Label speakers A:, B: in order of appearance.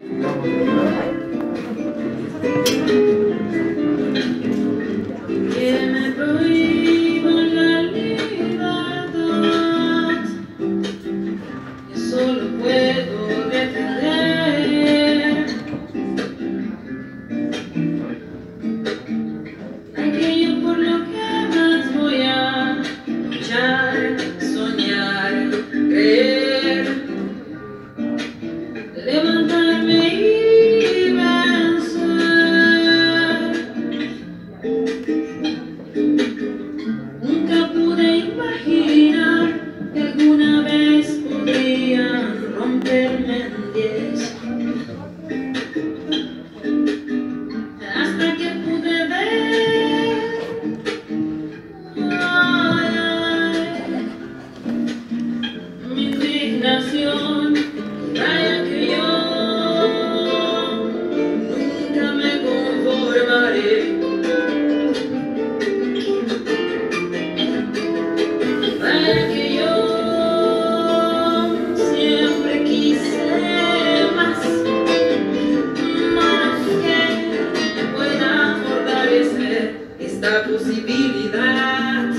A: Thank you. over here. que yo siempre quise más, más que pueda fortalecer esta posibilidad.